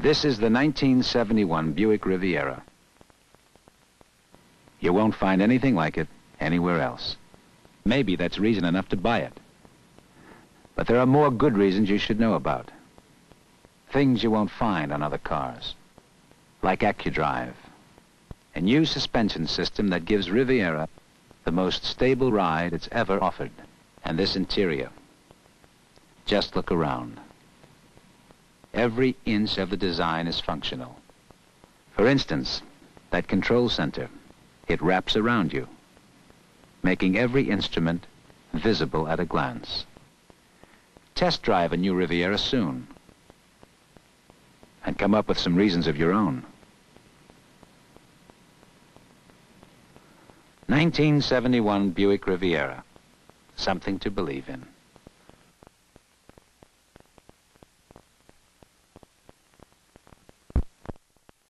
This is the 1971 Buick Riviera. You won't find anything like it anywhere else. Maybe that's reason enough to buy it. But there are more good reasons you should know about. Things you won't find on other cars. Like AccuDrive. A new suspension system that gives Riviera the most stable ride it's ever offered. And this interior. Just look around. Every inch of the design is functional. For instance, that control center, it wraps around you, making every instrument visible at a glance. Test drive a new Riviera soon and come up with some reasons of your own. 1971 Buick Riviera. Something to believe in.